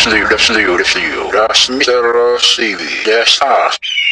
Slyra, slyra, slyra, smittar oss i vi dess us.